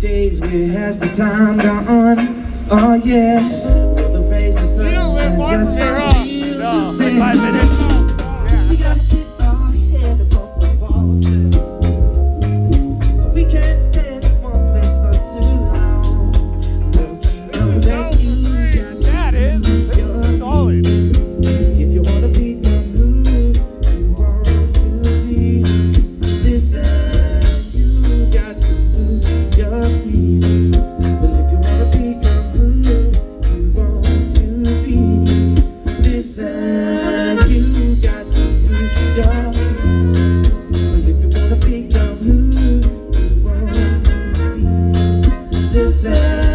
days, where has the time gone? Oh yeah, will the rays of sun just not feel the same? sad.